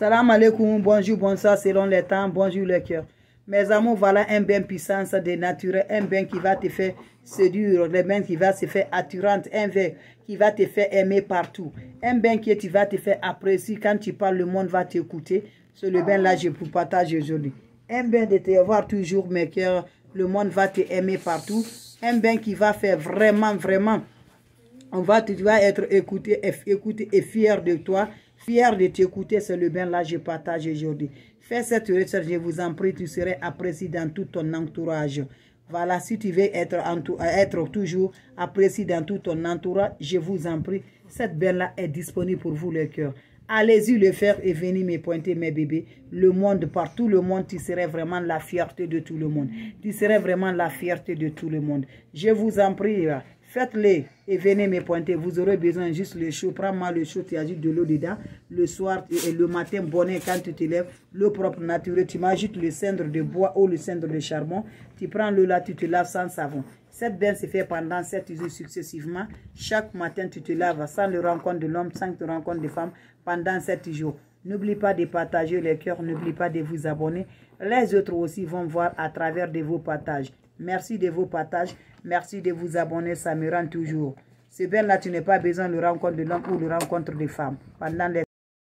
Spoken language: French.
Salam alaikum, bonjour, bonsoir, selon les temps, bonjour le cœur. Mes amours, voilà un bien puissant, dénaturé, un bien qui va te faire séduire, un bien qui va se faire attirante, un bien qui va te faire aimer partout, un bien qui va te faire apprécier. Quand tu parles, le monde va t'écouter. C'est le bien là, je vous partage aujourd'hui. Un bien de te voir toujours, mes cœurs, le monde va te aimer partout. Un bien qui va faire vraiment, vraiment, on va, tu vas être écouté, écouté et fier de toi Fier de t'écouter, c'est le bien là je partage aujourd'hui. Fais cette recherche, je vous en prie, tu serais apprécié dans tout ton entourage. Voilà, si tu veux être, être toujours apprécié dans tout ton entourage, je vous en prie, cette belle-là est disponible pour vous, le cœur. Allez-y le faire et venez me pointer mes bébés. Le monde, partout le monde, tu serais vraiment la fierté de tout le monde. Tu serais vraiment la fierté de tout le monde. Je vous en prie, Faites-les et venez me pointer. Vous aurez besoin juste le chaud. Prends-moi le chaud, tu ajoutes de l'eau dedans. Le soir et le matin, bonnet, quand tu te lèves, l'eau propre naturelle, tu m'ajoutes le cendre de bois ou le cendre de charbon. Tu prends l'eau là, tu te laves sans savon. Cette bain se fait pendant 7 jours successivement. Chaque matin, tu te laves sans le rencontre de l'homme, sans le rencontre de femme pendant 7 jours. N'oublie pas de partager les cœurs, n'oublie pas de vous abonner. Les autres aussi vont voir à travers de vos partages. Merci de vos partages. Merci de vous abonner. Ça me rend toujours. C'est bien là, tu n'as pas besoin de rencontre de l'homme ou de rencontre de femmes. Pendant les